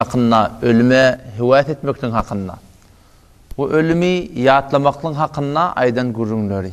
hakynda, ölüme höwes etmekligiň hakynda we ölümi ýatlamaklygyň hakynda aýdan gürrüňleri.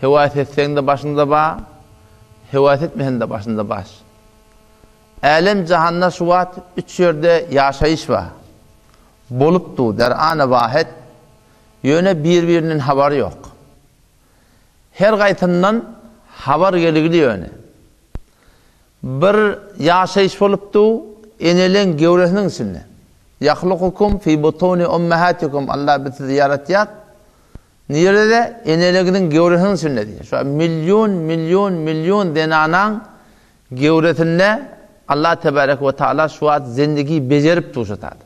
Höwes etseň-de başynda ba, höwes etmeseň-de başynda bas. Älem-jahanda şu wagt üç ýerde ýaşaýyş ba. Bolup du, der ana wahet, ýöne bir-birinden habar ýok. Her gaýtyndan habar gelgili ýöne. Bir ýaşaýyş bolup du, eneleň gewresiniň içinde. Ýahlukukum fi butuni ummahatikum, Alla biz sizi ýaratýar. Nirede eneliginiň göwresiniň sünneti? Şo million million million zenanaň göwresinde Allah tebarek we taala şu wagt zindigi bejerip dur şu saat.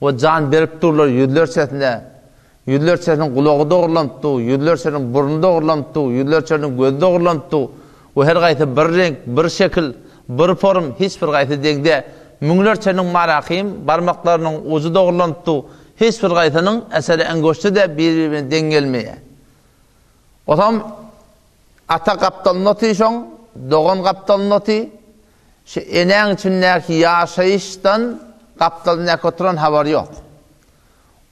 We jan berip durlar ýüzlerçesine. Ýüzlerçesiniň gulagy dogrulanyp dur, ýüzlerçesiniň burny dogrulanyp dur, ýüzlerçesiniň gözi dogrulanyp dur. Bu her gaýsy bir reňk, bir şekil, bir form, hiç bir gaýsy deň dä. Müňlerçeniň marakym, barmaklarynyň ujy dogrulanypdy, hiç bir gaýsynyň äseri äňgoşdy dä bir-birine deň gelmeýä. Otam ata gapdalynda otyşoň, dogan gapdalynda oty, şu enäň içindäki ýaşaýyşdan gapdalyndaky oturan habary ýok.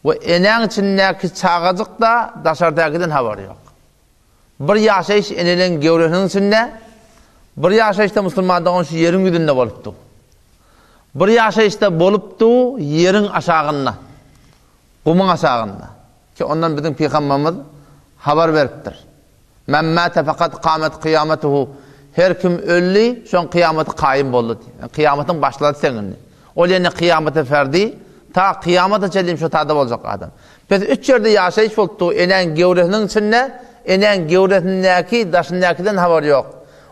We enäň içindäki çagajyk-da daşardakydan habary ýok. Bir ýaşaýyş eneleň göwresiniň içinde, bir ýaşaýyşda musulman dogan şu ýeriň ýüzünde bolupdy. Bir ýaşaýyşda bolupdy ýeriň aşagynda, gumuň aşagynda. Ki ondan biziň Pygamberimiz habar beripdir. Men mate fakat kamet kyýametuhu, her kim öldi, şoň kyýamaty kaýym boldy diýip. Kyýamatyň başlady seň indi. Ol ýene kyýamata ferdi, ta kyýamata çenli şo tada boljak adam. Pes üç ýerde ýaşaýyş bolupdyr, enäň göwresiniň içinde, enäň göwresindäki, daşyndäkiden habary ýok.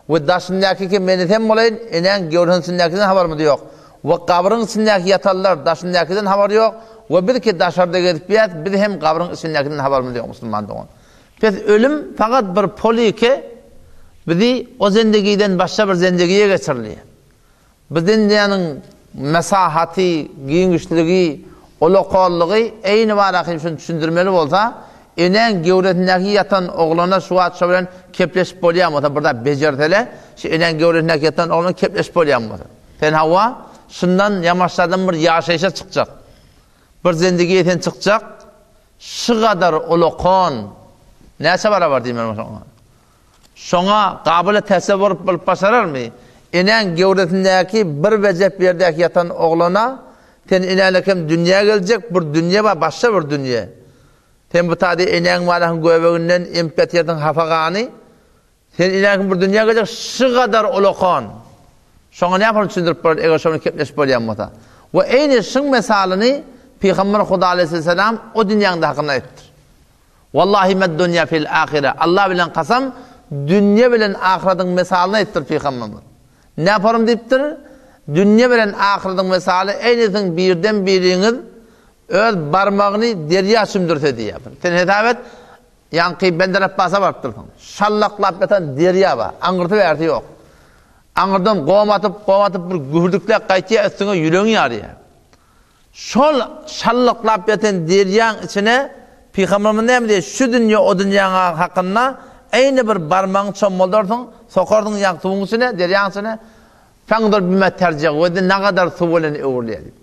We daşyndäkiki meniz hem bolaýyn, enäň göwresiniň içindäkiden habarymyz ýok. We gabryň içindäki ýatanlar, daşyndäkiden habary ýok. We biz ki daşarda gezip ýäris, biz hem gabryň içindäkiden habarymyz ýok, musulman dogan. Pes ölüm fakat bir poliki, bizi o zendegiden başga bir zendegiýe geçirilýär. Bdendiýanyň mesahaty, giňişligi, ulakanlygy eýni bara hem şuny düşündirmeli bolsa, enäň göwresindäki ýatan oglana şu wagt şo bilen kepleşip bolýan bolsa, bir zat bejersele, şu enäň göwresindäki ýatan oglan kepleşip bolýan bolsa. Sen hawa, şundan ýamaşlardan bir ýaşaýşa çykjak. Bir zendigiýe sen çykjak, şugadar ulakan, näçe barabar diýmeli bolsaň oňa. Şoňa Gabyla tesbe bolup bolup başararmy? Enäň gewresindäki bir wejep ýerdäki ýatan oglana, Sen enänekem dünýä geljek, bir dünýe bar, başga bir dünýe. Sen bu taýda enäň balasynyň göbeginden emip ýatyrsyň hapa gany. Sen enänekem bir dünýä geljek, şu gadar ulakon. Şoňa nähili düşündirip bolar, eger şo bilen kepleşip bolýan bolsa? We eýni şyň mysalyny Pygamber Huda alaýhyssalam o dünýäniň-de hakynda aýdypdyr. Wallahi met dunýa fil ahire, Allah bilen kasam, dünýe bilen ahyradyň mesalyny aýtdyr Pygamberimiz. Näparam diýipdir? Dünýe bilen ahyradyň mesaly eýlesin birden biriňiz öz barmagyny derýa çümdürse diýýärdir. Sen hesap et, ýaňky Bender Abbasa baryp dursaň, şallaklap ýatan derýa bar, aňyrsy bärsi ýok. Aňyrdan gom atyp, gom atyp bir gühürdikläp gaýtýar, üstüňe ýüregiň ýarýar. Şol şallyklap ýatan derýaň içine Pygamberimiz näme diýýär, Şu dünýe o dünýäň agy hakynda eýni bir barmagyňy çommaldarsyň, sokarsyň ýag suwuň içine, derýaň içine, Fanzur bima terjig we de nagadar suw bilen öwrülýär diýip.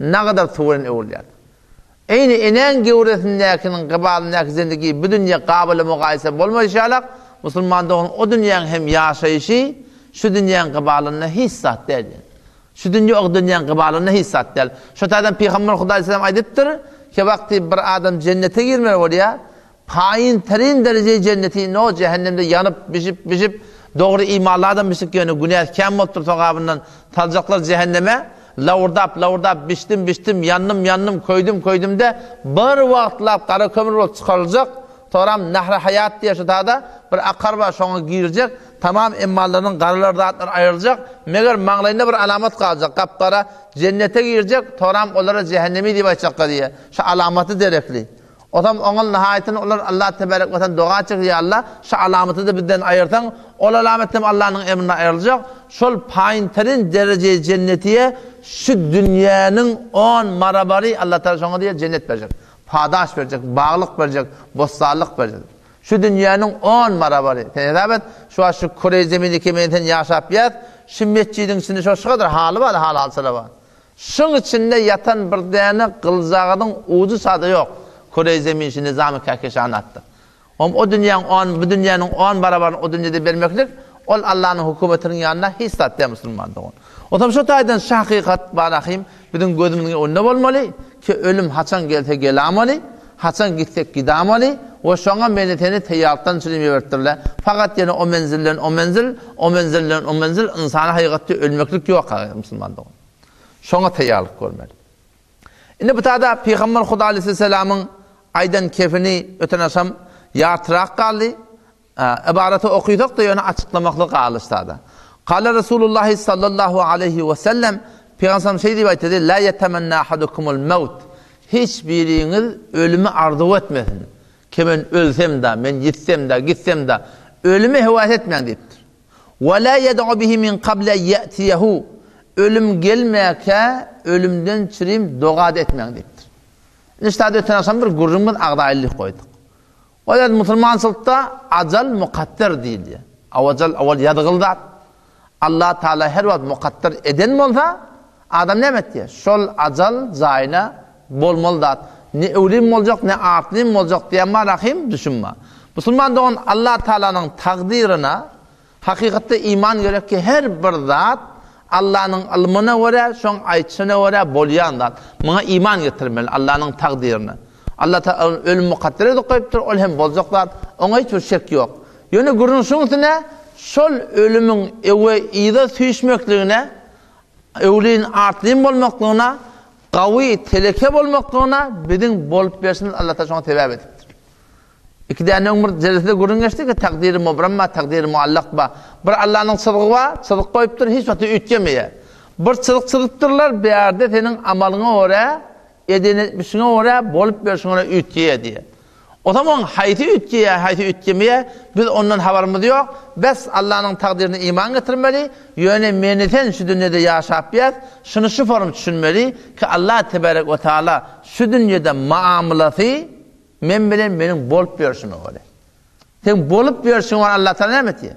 Nagadar suw bilen öwrülýär. Eýni enäň gewresindäkiniň gybalyndaky zindigi bu dünýe gabyle mugaýese bolmaýşy ýalak, musulman dogan o dünýäň hem ýaşaýşy şu dünýäň gybalynda hiç zat däl diýýär. Şu dünýe o dünýäň gybalynda hiç zat däl. Şo taýdan Pygamber Hudaý salam aýdypdyr, Kiýewagty bir adam jennete girmeli bolýa, paýyn terin derejeyi jenneti no jähennemde ýanyp, bişip, bişip, dogry imanly adam bişik ýöne günäsi kän bolupdyr sogabyndan saljaklar jähenneme, lawurdap, lawurdap, bişdim, bişdim, ýandym, ýandym, köýdüm, köýdümde bir wagtlap gara kömür bolup çykaryljak, Soram, Nahre Hayat diýe şu tada bir akar bar şoňa girjek, tamam emmallarynyň garalar zatlary aýryljak, meger maňlaýynda bir alamat galjak, gap-gara, Jennete girjek, soram olara Jehennemi diýip aýtjaklar diýe, şu alamaty derekli. Osam oňal nahaýytyny olar Alla tebarek we taala doga çekip ýa Alla şu alamatyda bizden aýyrsaň, ol alamat hem Allanyň emrine aýryljak, şol paýynterin derejeýi Jennetiýe şu dünýäniň on marabary Alla taala şoňa diýe Jennet berjek. Padaş berjek, baglyk berjek, bossanlyk berjek. Şu dünýäniň on barabary. Sen hesap et, şu wagt şu kure-i zemin iki men sen ýaşap ýas, şu metjidiň içinde şo şu gadar haly bar, halalçylar bar. Şuň içinde ýatan bir däne gylyjagazyň ujy sada ýok. Kure-i zemin şu nizam-y kähkeşany atdyk. Oňa o dünýäň on, bu dünýäniň on barabaryny o dünýede bermeklik, ol Allanyň hökümetiniň ýanynda hiç zat däl musulman dogan. Onsoň şo taýdan şu hakykat ba rahym biziň gözümiziň öňünde bolmaly, ki ölüm haçan gelse gelamaly, haçan gitsek gidamaly we şoňa meni seni teýýarlykdan çynym ýebertdirle, fakat ýene o menzilden o menzil, o menzilden o menzil, ynsana hakykatda ölmeklik ýok a musulman dogan. Şoňa teýýarlyk görmeli. Indi bu taýda Pygamber Huda aleýhisselamyň aýdan kepini ötenaşam ýatrak galdy. Ybarata okysak-da ýöne açyklamaklyk galyş taýda. Kale Resulullah sallallahu aleýhi we sellem Pygamberimiz şeý diýip aýtdy, La ýetemenna ahadukumul mewt. Hiç biriňiz ölümi arzuw etmesin. Kimin ölsem-de, men ýitsem-de, gitsem-de, ölümi hewas etmäň diýipdir. Wa la yed'u bihi min qabli en ye'tiyehu, Ölüm gelmäkä ölümden çirim doga-da etmäň diýipdir. Indi şitada öten agşam bir gürrüň biz agzaýlyk goýduk. Ol ýerde musulmançylykda ajal mukadder diýilýär. Awajal owal ýazgyly zat. Allatagala her wagt mukadder eden bolsa, Adam näme etýär? Şol ajal jaýyna bolmaly zat. Ne öwlin boljak, ne artlyn boljak diýen bar ahim, düşün bar. Musulman dogan Allah Tagalanyň takdyryna hakykatda iman gerek ki her bir zat Allanyň ylmyna görä, şoň aýtşyna görä bolýan zat. Muňa iman getirmeli Allanyň takdyryna. Allah Tagala ölüm mukadder edip goýupdyr, ol hem boljak zat, oňa hiç bir şek ýok. Ýöne gürrüň şuň üstine şol ölümiň öwe yza süýşmekligine Öwlin artlyn bolmaklygyna, gawy, teleke bolmaklygyna biziň bolup berşimiz Allata şoňa sebäp edipdir. Iki däne ömür jelesede gürrüň geçdi ki, takdiri mubram bar, takdiri muallak bar. Bir Allanyň çyzgy bar, çyzyk goýupdyr, hiç wagty üýtgemeýär. Bir çyzyk çyzypdyrlar, bärde seniň amalyňa görä Eden etmişiňe görä, bolup berşiňe görä üýtgeýär diýýär. O zaman haýsy üýtgeýär, haýsy üýtgemeýär, biz ondan habarymyz ýok. Bäs, Allanyň takdyryna iman getirmeli, ýöne meni-sen şu dünýede ýaşapýas, şuny şu form düşünmeli, ki Allah tebärek we taala şu dünýede maamylasy men bilen meniň bolup berşime görä. Seň bolup berşiňe görä Allah taala näme etýär?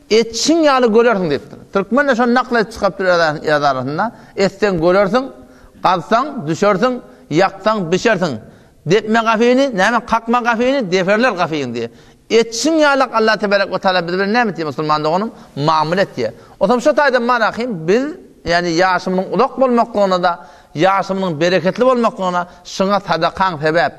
Etşiň ýaly gölersiň diýipdir. Türkmen-de şony nakl edip çykypdyr öz ýazarasynda, Etseň gölersiň, gazsaň, düşersiň, ýaksaň, bişersiň. Depme gafyny, näme, kakma gafyny, deperler gafyň diýýär. Etşiň ýaly Allah tebarek we taala biz bilen näme etýär, musulman doganym, mamyla etýär. Otam şo taýdan Marahym biz, ýagny ýaşymyzyň uzak bolmaklygyna-da, ýaşymyzyň bereketli bolmaklygyna şyňa sadakaň sebäp.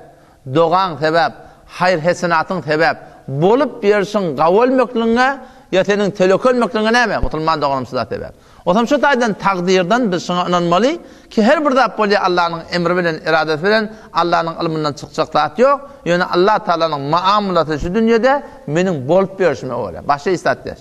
Dogaň sebäp, haýyr-hesenatyň sebäp, bolup ýörşüň gawy ölmekligiňe ýa seniň töleke ölmekligiňe näme, musulman doganym, şu zat sebäp. Otam şu taýdan takdyrdan biz şuňa ynanmaly ki her bir zat bolýar Allanyň emri bilen, eradasy bilen, Allanyň ylmyndan çykjak zat ýok, ýöne Alla Tagalanyň maamylasy şu dünýede meniň bolup ýörşüme görä, başga hiç zat däş.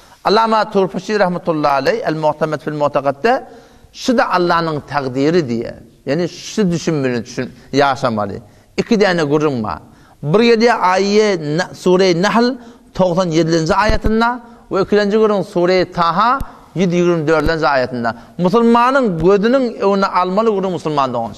Allama Turpusy rahmetullahi aleý El-Mu'temed fil-Mu'tegad'de şu-da Allanyň takdyry diýýär. Ýagny şu düşün bilen düşün, ýaşamaly. Iki däne gürrüň bar. Bir gelýär Aýe Sure-i Nahl togsan ýedilenji aýatynda we ikilenji gürrüň Sure-i Taha ýüz ýigrimi dördünji aýatynda. Musulmanyň gözüniň öňüne almaly gürrüň musulman doganç.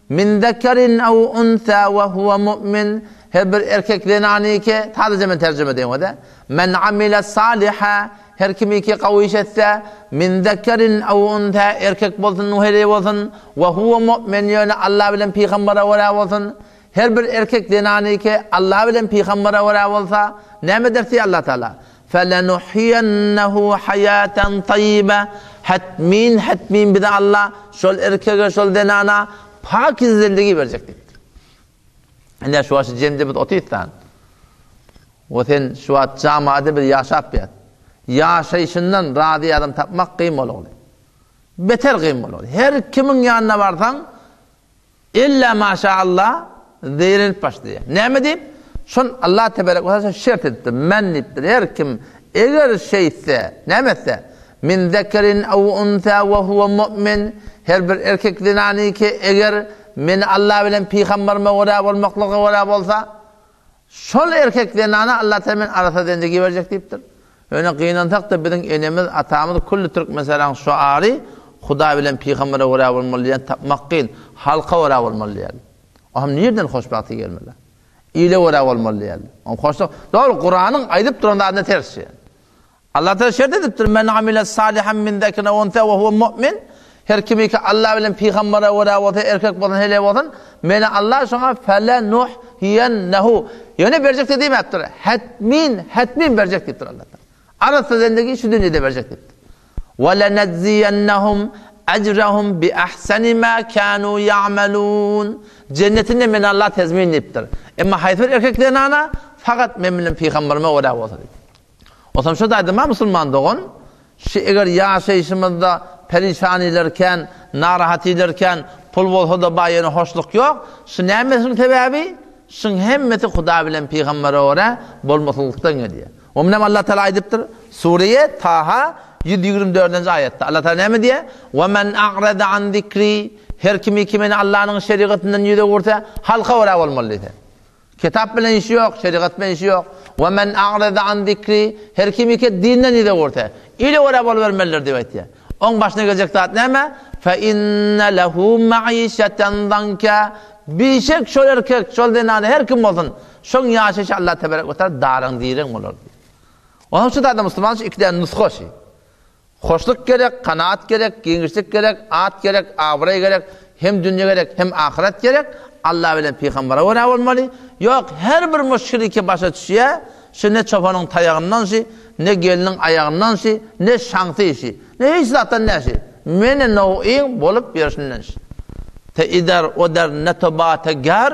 Min zekerin ew unsa we huwe mu'min, her bir erkek zenaniki, sadaja men terjime edeýin özä, Men amile saliha, her kimi ki gawy iş etse, min zekerin ew unsa, erkek bolsun we heleý bolsun, we huwe mu'min, ýöne Alla bilen pygambara görä bolsun, her bir erkek zenaniki, Alla bilen pygambara görä bolsa, näme edersi Alla Taala? Felenuhyiennehu hayaten tayyibä, Hetmin, hetmin bize Allah şol erkege, şol zenana pakizliligi berjek diýipdir. Ine şu wagt jemde biz otyrsan, we sen şu wagt jamada bir ýaşap ýat. Ýaşaýşyndan razy adam tapmak kyn bolagly. Beter kyn bolagly. Her kimiň ýanyna barsaň, Ella maşa Allah zeýrenip başlaýar. Näme diýip? Şon Allah teberek we taala şert edipdir. Men diýipdir, her kim eger şeýtse, näme etse? Min zekerin aw unsa we huwa mu'min, her bir erkek zenaniki eger Meni Allah bilen pygambaryma görä bolmaklyga görä bolsa, Şol erkek zenana Alla sen men arassa zenje giberjek diýipdir. Ýöne gynansakda biziň enemiz, atamyz külli türkmensaraň şoary Hudaý bilen pygambere görä bolmaly diýen tapmak gyn, halka görä bolmaly diýen. O hem nirden hoşbagty gelmeli. Ile görä bolmaly diýen. Oň hoşluk, dogry Kuranyň aýdyp duran zadyna ters diýen. Allah Taala şert edipdir, Men amile salihan min zekirin ew unsa we huwe mu'min, Her kimi ki Allah bilen pygambere görä bolsa, erkek bolsun, heleý bolsun, Meni Allah şoňa felenuhyiýennehu, ýöne berjekdir diýmäpdir, hetmin, hetmin berjek diýipdir Allah Taala. Arassa zendigi şu dünýede berjek diýipdir. We lenejziýennehum ejrehum bi ahsani ma kanu ya'malun. Jennetini Men Allah tezmin diýipdir. Emma haýsy bir erkek zenana, fakat Men bilen pygamberime görä bolsa diýipdir. Otam şo aýdym-a musulman dogan, şi eger ýaşaýşymyzda perişanylar kän, narahatylar kän, pul bolsa-da baý ýöne hoşluk ýok, şi näme şiň sebäbi? Şiň hemmesi Hudaý bilen pygambere görä bolmaslykdan gelýär. We muny hem Allah Taala aýdypdyr, Sure-e Taha ýüz ýigrimi dördünji aýatda. Allah Taala näme diýýär? We men a'rada an zikri, her kimi ki meni Allanyň şerigatyndan ýüz öwürse, halka görä bolmaly diýse. Kitap bilen işi ýok, şerigat bilen işi ýok. Wa men a'rada an zikri, her kimi ki dinden ýüz öwürse, ile görä bolubermelidir diýip aýtýar. Oň başyna geljek zat näme? Fe inne lehu ma'işeten zanka, bişek şol erkek, şol zenany her kim bolsun, şoň ýaşaýşy Allah teberek we taala daraň direň bolar diýýär. Onuň üçin zat-a musulman üçin iki däne nusga şu. Hoşluk gerek, kanaat gerek, giňişlik gerek, at gerek, abraý gerek, hem dünýe gerek, hem ahyret gerek, Alla bilen pygambara görä bolmaly, ýok, her bir muşgil iki başa düşýä, şi ne çopanyň taýagyndan şi, ne gelniň aýagyndan şi, ne şaňsy şi, ne hiç zatdan nä şi, meni nowyň bolup ýörşünden şi. Te ider, oder, ne toba, te gär.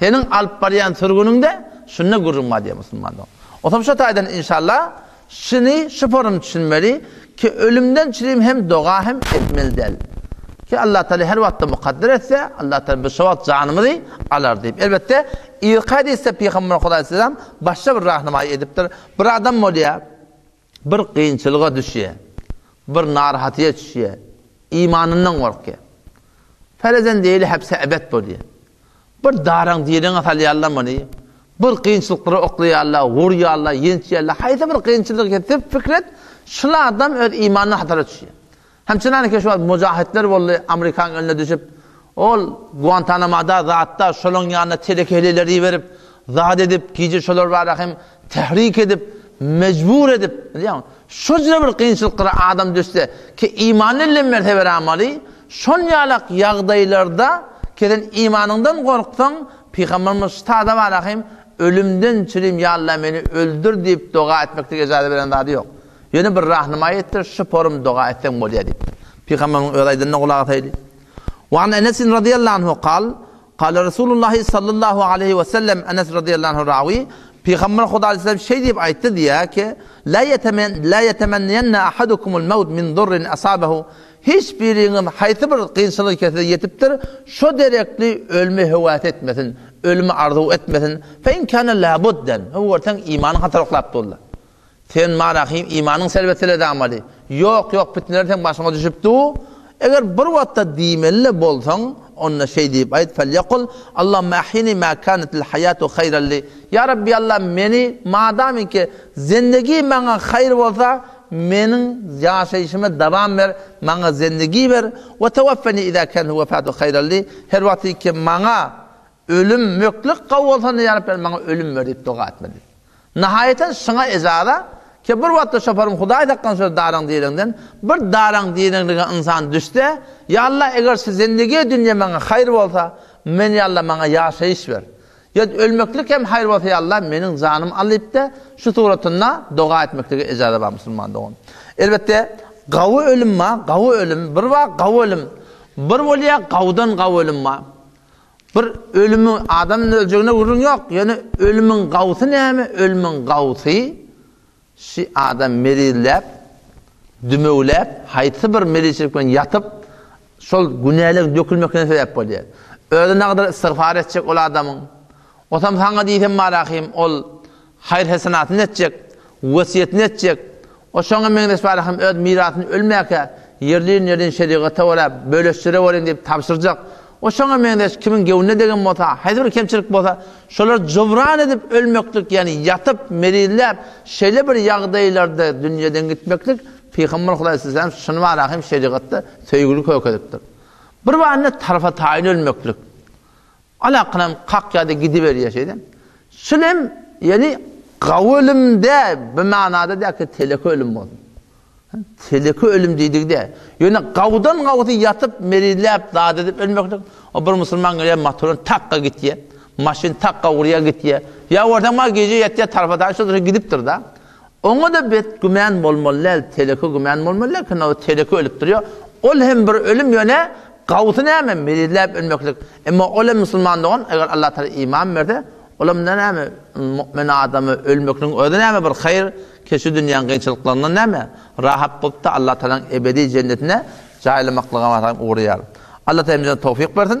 Seniň alyp barýan sürgüniňde şunda gürrüň bar diýýär musulmanlar. Otam şo taýdan inşalla şuny şu forum düşünmeli ki ölümden çirim hem doga hem etmeli däl. Ki Allah Taala her wagtda mukadder etse Allah Taala biz şo wagt janymyzy alar diýip. Elbetde irki hadysda Pygamber Hudaý Salam başda bir rahnymaý edipdir. Bir adam bolýar. Bir kynçylyga düşýär, bir narahatyýa çüşýär, imanyndan gorkýar. Perezendeýli hepse ebet bolýar. Bir daraň diriňe salýarlar muny, bir kynçylyklara oklaýarlar, urýarlar, ýençýärler, haýsy bir kynçylygy kessek pikir et, şuladam öz imanyndan hatara çüşýär. Hem çyndan eken şuwagt mujahitler boldy Amerikanyň eline düşüp ol Guantanamada zatda şolaň ýanyna telekehileleri iberip zat edip gije şolar bara hem tehrik edip mejbur edip bilýäňmi şujra bir kynçylyklara adam düşse ki iman ellem berse beramali şol ýalak ýagdaýlarda kesen imanyňdan gorksaň pygamberimiz ştada bara hem ölümden çirim ýalla meni öldür diýip doga etmekde ejaza beren zady ýok Ýöne bir rahnama etdir, şu forum doga etseň bolýar diýipdir. Pygamberimiziň öz aýdanyna gulak asaýly. Wa an Enesin radyýallahu anhu kal, Kale Resulullahi sallallahu aleýhi we sellem, Enes radyýallahu anhu rawi, Pygamber Huda aleyhisselam şeý diýip aýtdy diýýär ki, La ýetemen, la ýetemenneýenne ahadukumul mewt min durrin asabehu, hiç biriňiz haýsy bir kynçylygy keseli ýetipdir, şo derekli ölme höwes etmesin, ölümi arzuw etmesin, fe in kana la budden, höw görseň imanyň hatarbaklapdyr walla. Sen Marahym imanyň selbetli edamady. Ýok, ýok, pitneler seň başyňa düşüp du. Eger bir wagtda diýmeli-le bolsaň, onda şeý diýip aýt, Felýekul, Allahumma ahyini ma kanatil haýatu haýran li, Ýa Rabbi Alla, meni, madamyňki, zendegi maňa haýyr bolsa, meniň ýaşaýşyma dawam ber, maňa zendegi ber, we tawaffani iza kanatil wefatu haýran li, her wagtyňky maňa ölüm möklik gawy bolsanda, Ýa Rabbi, maňa ölüm ber diýip doga etmeli. Nahaýatem şyňa ejaza, ke bir wagtlar çoparym Hudaý sakgan şol daraň direňden, bir daraň direňlige ynsan düşse, Ýa Allah, eger şu zendigie dünýe maňa haýyr bolsa, men Ýa Allah maňa ýaşaýyş ber. Ýa ölmeklik hem haýyr bolsa Ýa Allah, meniň janym al diýipde, şu suratynda doga etmeklige ejaza bar musulman dogan. Elbetde gawy ölüm bar, gawy ölüm, bir bar gawy ölüm, bir bolýar gawudan gawy ölüm bar. Bir ölümi adamyň öljegine gürrüň ýok, ýöne ölümiň gawusy näme, ölümiň gawusy şi adam merizläp, dümewläp, haýsy bir merizçilik bilen ýatyp, şol günäleň dökülmekine sebäp bolýar. Özi nagdyr istigfar etjek ol adamyň. Otam saňa diýsem Marahym, ol haýyr-hesenatyny etjek, wesýetini etjek, o şoňa meňzeş bary hem öz mirasyny ölmäkä ýerlin-ýerlin şerigata görä bölüşjire görüň diýip tabşyrjak, o şoňa meňzeş kimiň göwnüne degen bolsa, haýsy bir kemçilik bolsa, şolary jubran edip ölmeklik, ýagny ýatyp, merizläp, şeýle bir ýagdaýlarda dünýeden gitmeklik Pygamber Hudaý islesenem şuny bary hem şerigatda söýgüli köke edipdir. Bir barynda tarapa-taýyn ölmeklik. Alakylam kakýady gidiberýä şeýdem. Şul hem ýani gawy ölüm dä bir manada dä ki teleke ölüm bolsun. Teleke ölüm diýdigi dä. Ýöne gawudan gawusy ýatyp merizläp zat edip ölmeklik. O bir musulman gelýä motoryny takga gitýä. Maşyn takga urýa gitýä. Ýa görseň maňa gije ýatýa tarfa taýy şol gidipdir da. Oňada bet gümän bolmaly däl teleke gümän bolmaly däl ki nowat teleke ölüp durýa ol hem bir ölüm ýöne gawusy näme mizizläp ölmeklik emma ol hem musulman dogan eger Allah taala iman berse olam nda näme mu'min adama ölmekligiň özi näme bir haýyr ki şu dünýäň gynçylyklaryndan näme rahat bolupda Allah taalaň ebedi jennetine jaýlamaklyga matam ugraýar Allah taala hemimize towfyk bersin.